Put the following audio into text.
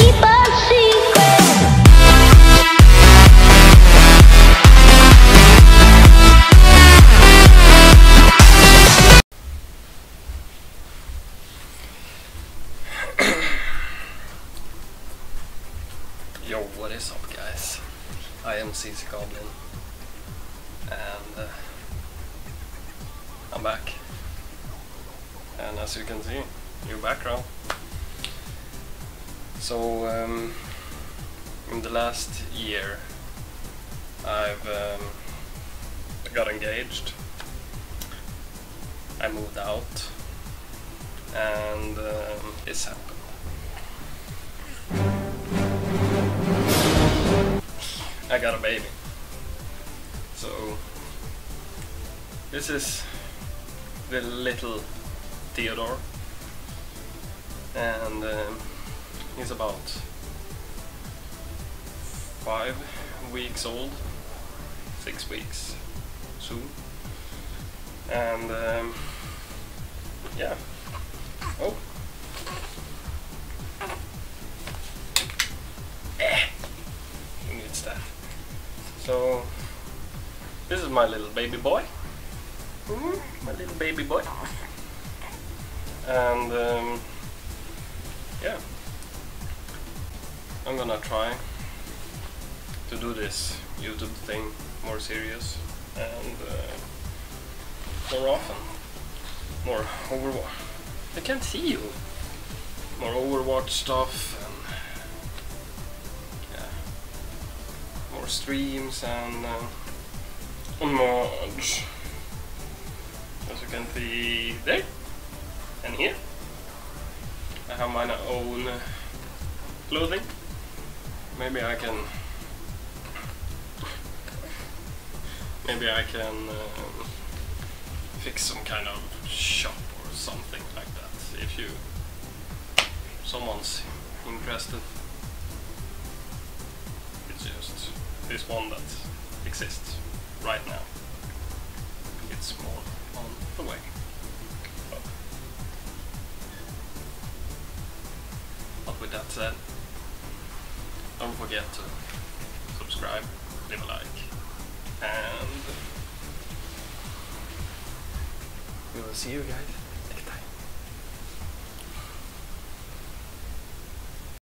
Yo, what is up guys? I am SeaSick Goblin and uh, I'm back. And as you can see, new background. So, um, in the last year I've um, got engaged, I moved out, and um, this happened. I got a baby. So this is the little Theodor, and um, he's about five weeks old, six weeks soon, and um, yeah. Oh. Eh. So this is my little baby boy. Mhm, My little baby boy. And um, gonna try to do this YouTube thing more serious and uh, more often. More Overwatch. I can't see you. More Overwatch stuff and yeah, more streams and uh, mods. As you can see there and here. I have my own clothing. Maybe I can. Maybe I can uh, fix some kind of shop or something like that. If you, someone's interested. It's just this one that exists right now. It's more on the way. But, with that said, don't forget to subscribe, leave a like, and we will see you guys